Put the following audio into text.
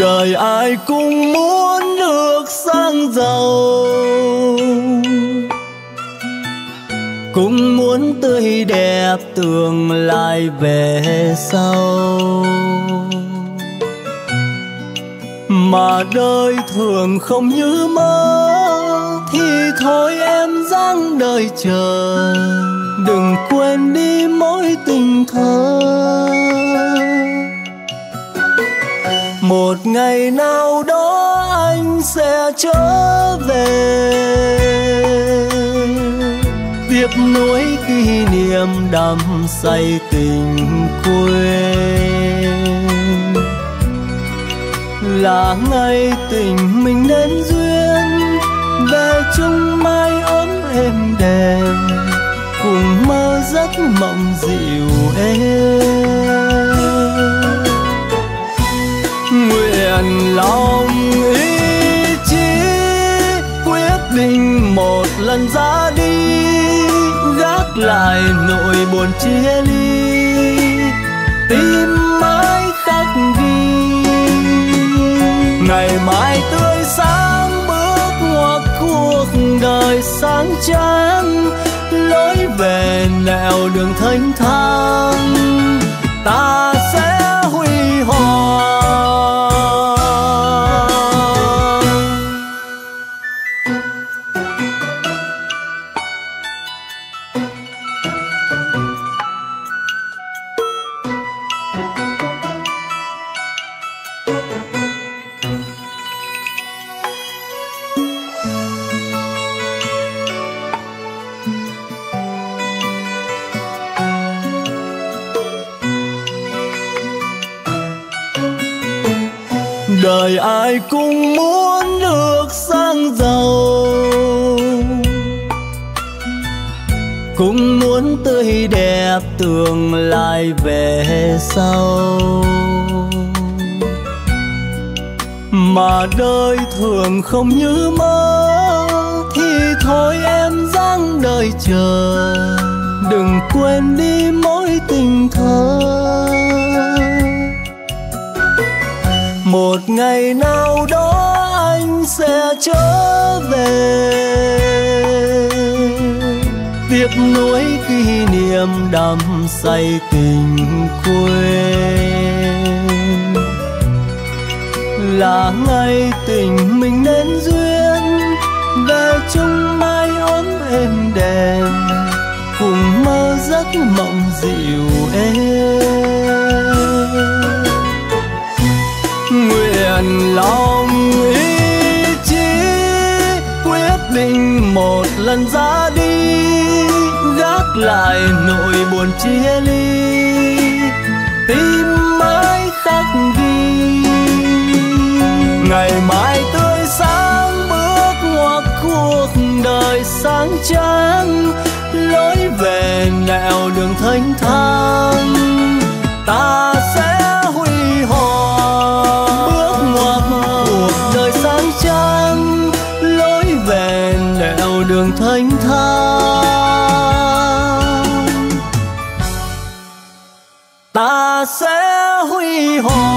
đời ai cũng muốn sang giàu cũng muốn tươi đẹp tương lai về sau. Mà đời thường không như mơ, thì thôi em dáng đời chờ. Đừng quên đi mỗi tình thơ. Một ngày nào đó sẽ trở về. Tiếp nối kỷ niệm đắm say tình quê là ngày tình mình nên duyên, về chung mai ấm êm đềm, cùng mơ giấc mộng dịu êm. Nguyện lòng lần ra đi, gác lại nỗi buồn chia ly. Tim mãi khắc ghi, ngày mai tươi sáng bước ngoặt cuộc đời sáng chán lối về nẻo đường thênh thang. Đời ai cũng muốn được sang giàu. Cũng muốn tươi đẹp tương lai về sau. Mà đời thường không như mơ, thì thôi em dáng đời chờ. Đừng quên đi mỗi tình thơ. Một ngày nào đó anh sẽ trở về. Tiếp nối kỷ niệm đắm say tình quê là ngày tình mình nên duyên, về chung mai ấm êm đềm, cùng mơ giấc mộng dịu êm. Bằng lòng ý chí quyết định một lần ra đi, gác lại nỗi buồn chia ly tim mãi khắc ghi. Ngày mai tươi sáng bước ngoặt cuộc đời sáng trắng lối về nẻo đường thanh thang, ta ta sẽ huy hoàng